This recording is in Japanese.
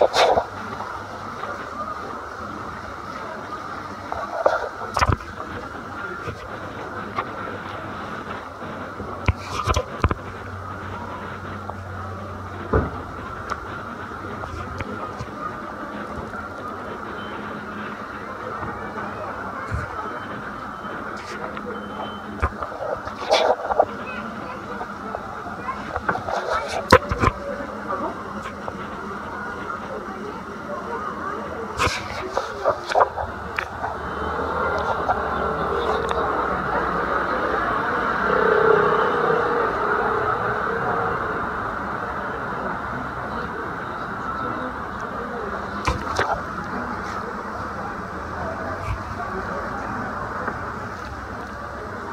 you